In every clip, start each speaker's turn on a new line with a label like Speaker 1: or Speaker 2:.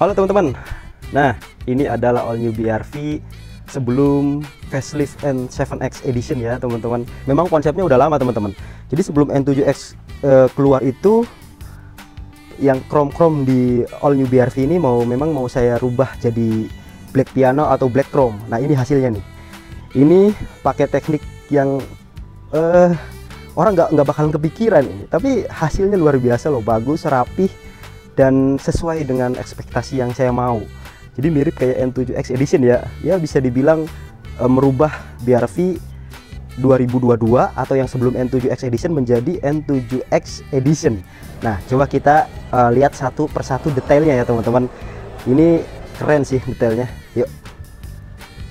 Speaker 1: Halo teman-teman. Nah, ini adalah all new BRV sebelum facelift N7X edition ya, teman-teman. Memang konsepnya udah lama, teman-teman. Jadi sebelum N7X uh, keluar itu yang chrome-chrome di all new BRV ini mau memang mau saya rubah jadi black piano atau black chrome. Nah, ini hasilnya nih. Ini pakai teknik yang uh, orang nggak nggak bakalan kepikiran ini tapi hasilnya luar biasa loh bagus rapih dan sesuai dengan ekspektasi yang saya mau. Jadi mirip kayak N7X Edition ya. Ya bisa dibilang e, merubah BRV 2022 atau yang sebelum N7X Edition menjadi N7X Edition. Nah coba kita e, lihat satu persatu detailnya ya teman-teman. Ini keren sih detailnya. Yuk.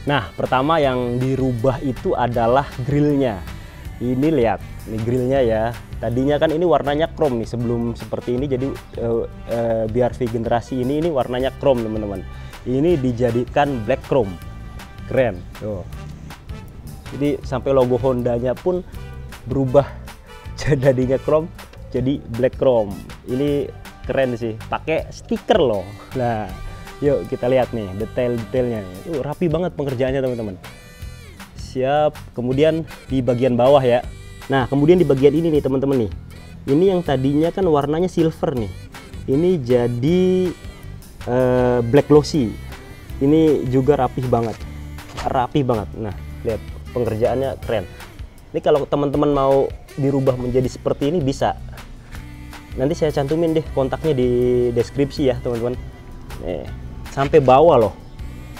Speaker 2: Nah pertama yang dirubah itu adalah grillnya. Ini lihat ini grillnya ya tadinya kan ini warnanya chrome nih sebelum seperti ini jadi uh, uh, eh, BRV generasi ini ini warnanya chrome teman-teman. Ini dijadikan black chrome. Keren tuh. Jadi sampai logo Hondanya pun berubah jadinya chrome jadi black chrome. Ini keren sih pakai stiker loh. Nah yuk kita lihat nih detail-detailnya uh, rapi banget pengerjaannya teman-teman. Siap kemudian di bagian bawah ya nah kemudian di bagian ini nih teman-teman nih. Ini yang tadinya kan warnanya silver nih. Ini jadi uh, black glossy. Ini juga rapih banget. Rapih banget. Nah lihat pengerjaannya keren. Ini kalau teman-teman mau dirubah menjadi seperti ini bisa. Nanti saya cantumin deh kontaknya di deskripsi ya teman-teman. Sampai bawah loh.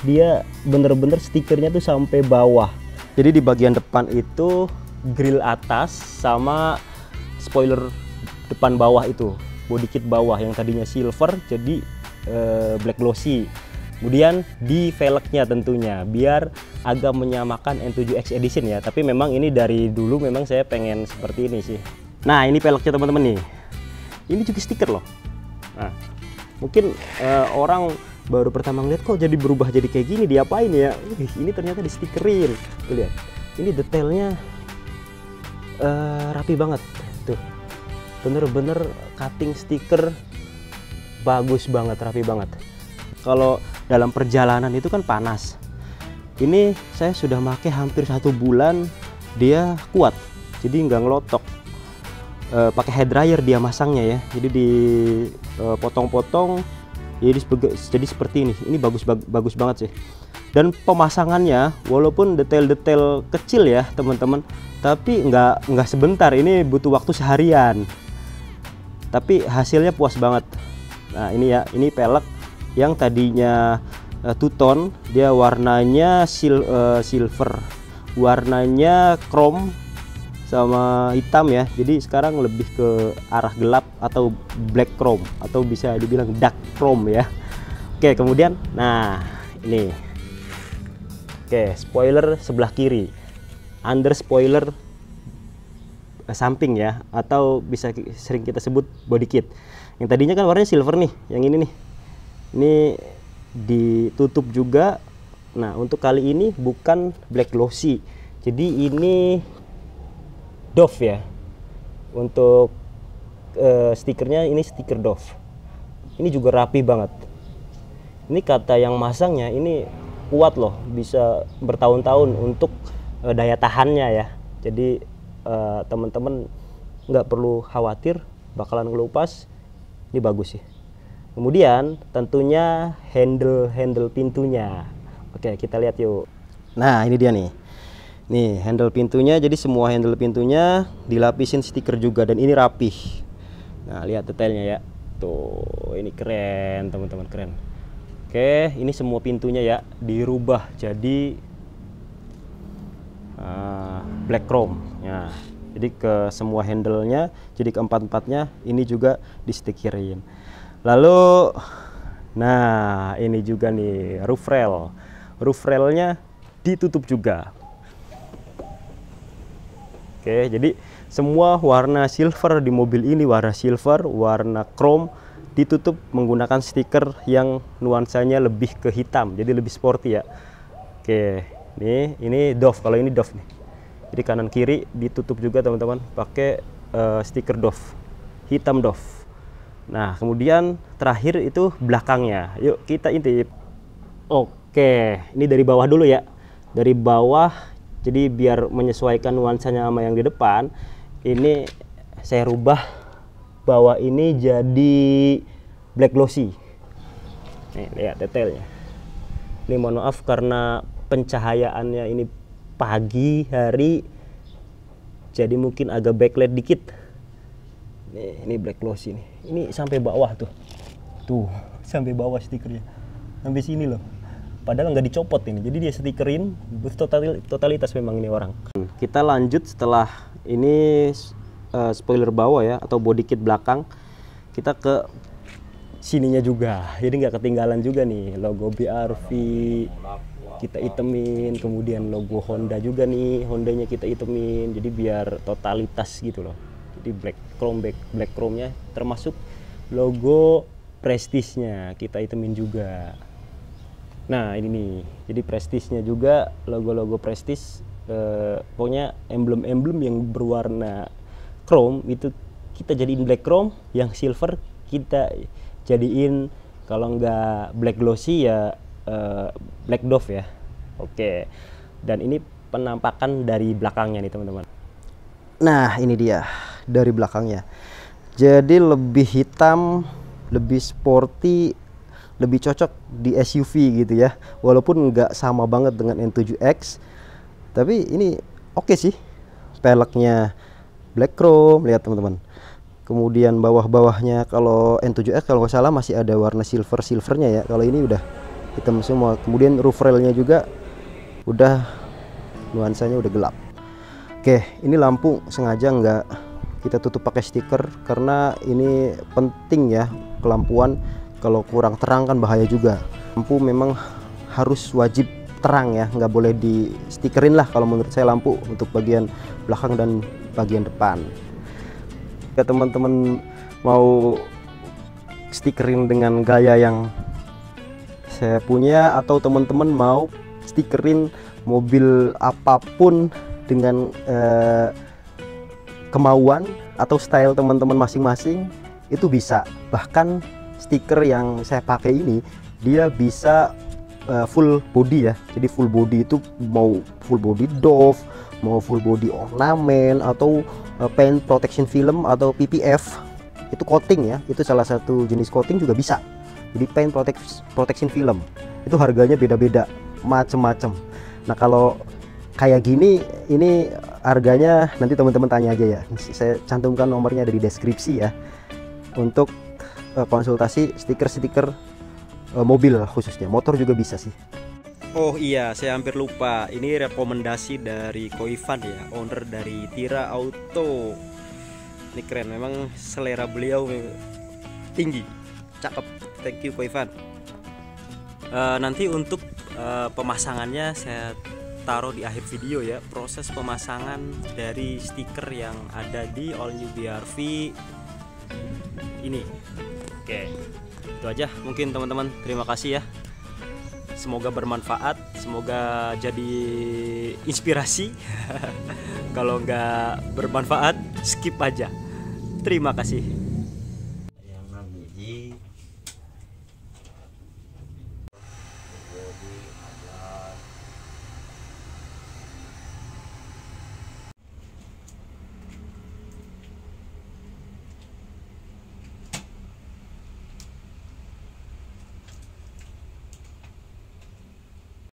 Speaker 2: Dia bener-bener stikernya tuh sampai bawah. Jadi di bagian depan itu grill atas sama spoiler depan bawah itu. Body kit bawah yang tadinya silver jadi uh, black glossy. Kemudian di velgnya tentunya biar agak menyamakan N7X Edition ya. Tapi memang ini dari dulu memang saya pengen seperti ini sih. Nah ini velgnya teman-teman nih. Ini juga stiker loh. Nah mungkin uh, orang baru pertama ngeliat kok jadi berubah jadi kayak gini? Diapain ya? Ini ternyata di stikerin. Lihat. Ini detailnya uh, rapi banget. Tuh. Bener-bener cutting stiker bagus banget rapi banget. Kalau dalam perjalanan itu kan panas. Ini saya sudah pakai hampir satu bulan dia kuat. Jadi nggak ngelotok. E, pakai hair dryer dia masangnya ya. Jadi dipotong-potong e, jadi jadi seperti ini. Ini bagus bagus banget sih dan pemasangannya walaupun detail-detail kecil ya teman-teman tapi nggak nggak sebentar. Ini butuh waktu seharian. Tapi hasilnya puas banget. Nah ini ya ini pelek yang tadinya uh, two tone dia warnanya sil uh, silver. Warnanya chrome sama hitam ya. Jadi sekarang lebih ke arah gelap atau black chrome atau bisa dibilang dark chrome ya. Oke kemudian nah ini oke spoiler sebelah kiri. Under spoiler eh, samping ya atau bisa sering kita sebut body kit. Yang tadinya kan warnanya silver nih yang ini nih. Ini ditutup juga. Nah untuk kali ini bukan black glossy. Jadi ini Dove ya. Untuk uh, stikernya ini stiker Dove ini juga rapi banget. Ini kata yang masangnya ini kuat loh bisa bertahun-tahun untuk uh, daya tahannya ya jadi uh, teman-teman nggak perlu khawatir bakalan ngelupas ini bagus sih kemudian tentunya handle handle pintunya oke kita lihat yuk nah ini dia nih Nih handle pintunya jadi semua handle pintunya dilapisin stiker juga dan ini rapih. Nah lihat detailnya ya. Tuh ini keren teman-teman keren. Oke ini semua pintunya ya dirubah jadi uh, black chrome. Ya. Jadi ke semua handlenya jadi keempat empatnya ini juga di stikerin. Lalu nah ini juga nih roof rail. Roof railnya ditutup juga Oke, jadi semua warna silver di mobil ini warna silver, warna chrome ditutup menggunakan stiker yang nuansanya lebih ke hitam, jadi lebih sporty ya. Oke, ini ini Dove kalau ini Dove nih. Jadi kanan kiri ditutup juga teman-teman pakai uh, stiker Dove, hitam Dove. Nah, kemudian terakhir itu belakangnya. Yuk kita intip. Oke, ini dari bawah dulu ya. Dari bawah, jadi biar menyesuaikan nuansanya sama yang di depan, ini saya rubah bawah ini jadi black glossy. Nih, lihat detailnya. Ini mohon maaf karena pencahayaannya ini pagi hari, jadi mungkin agak backlight dikit. Nih, ini black glossy nih. Ini sampai bawah tuh. Tuh, sampai bawah stikernya. Sampai sini loh. Padahal nggak dicopot ini. Jadi dia stikerin total, totalitas memang ini orang. Kita lanjut setelah ini uh, spoiler bawah ya atau body kit belakang. Kita ke sininya juga. Jadi nggak ketinggalan juga nih logo BRV kita itemin kemudian logo Honda juga nih Hondanya kita itemin jadi biar totalitas gitu loh jadi black chrome black, black chrome nya termasuk logo prestisnya kita itemin juga nah ini nih jadi prestisnya juga logo-logo prestis eh, pokoknya emblem-emblem yang berwarna chrome itu kita jadiin black chrome yang silver kita jadiin kalau nggak black glossy ya uh, black dove ya. Oke. Dan ini penampakan dari belakangnya nih teman-teman.
Speaker 1: Nah ini dia dari belakangnya. Jadi lebih hitam lebih sporty lebih cocok di SUV gitu ya. Walaupun nggak sama banget dengan N7X tapi ini oke okay sih peleknya black chrome lihat teman-teman. Kemudian bawah-bawahnya kalau N7X kalau nggak salah masih ada warna silver silvernya ya. Kalau ini udah hitam semua. Kemudian roof railnya juga udah nuansanya udah gelap. Oke ini lampu sengaja nggak kita tutup pakai stiker karena ini penting ya kelampuan. Kalau kurang terang kan bahaya juga. Lampu memang harus wajib terang ya nggak boleh di stikerin lah kalau menurut saya lampu untuk bagian belakang dan bagian depan. Ya teman-teman mau stikerin dengan gaya yang saya punya atau teman-teman mau stikerin mobil apa pun dengan eh, kemauan atau style teman-teman masing-masing itu bisa. Bahkan stiker yang saya pakai ini dia bisa uh, full body ya. Jadi full body itu mau full body Dove mau full body ornamen atau uh, paint protection film atau PPF itu coating ya. Itu salah satu jenis coating juga bisa. Jadi paint protect, protection film. Itu harganya beda-beda macem-macem. Nah kalau kayak gini ini harganya nanti teman-teman tanya aja ya. Saya cantumkan nomornya dari deskripsi ya. Untuk uh, konsultasi stiker-stiker uh, mobil khususnya. Motor juga bisa sih
Speaker 2: Oh iya, saya hampir lupa. Ini rekomendasi dari Koivan ya, owner dari Tira Auto. Ini keren, memang selera beliau tinggi, cakep. Thank you Koivan. Uh, nanti untuk uh, pemasangannya saya taruh di akhir video ya, proses pemasangan dari stiker yang ada di All New BRV ini oke itu aja mungkin teman-teman terima kasih ya semoga bermanfaat semoga jadi inspirasi. Kalau nggak bermanfaat skip aja. Terima kasih